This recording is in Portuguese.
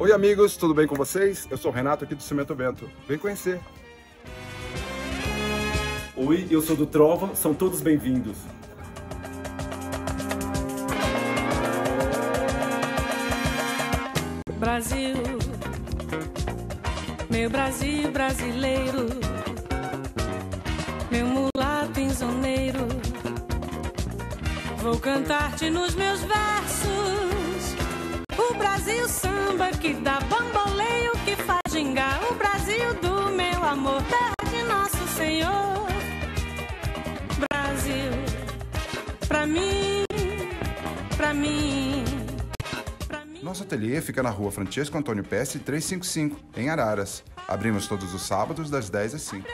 Oi, amigos, tudo bem com vocês? Eu sou o Renato aqui do Cimento Bento. Vem conhecer. Oi, eu sou do Trova, são todos bem-vindos. Brasil, meu Brasil brasileiro, meu mulato insoneiro, vou cantar-te nos meus versos. O Brasil samba que dá bamboleio, que faz gingar, o Brasil do meu amor, terra de nosso Senhor. Brasil, pra mim, pra mim. pra mim. Nosso ateliê fica na rua Francisco Antônio Pesce 355, em Araras. Abrimos todos os sábados das 10 às 5.